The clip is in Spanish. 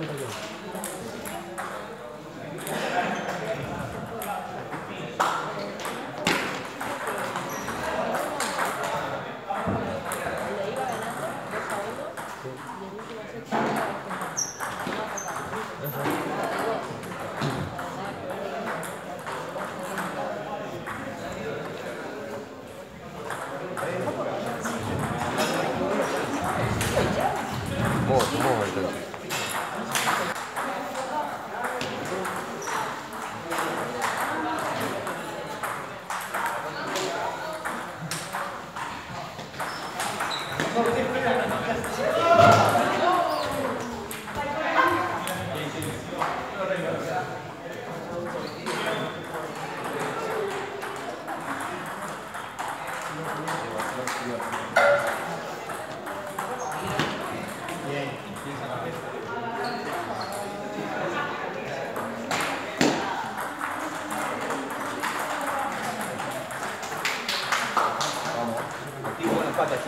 건데. Vamos. Patas.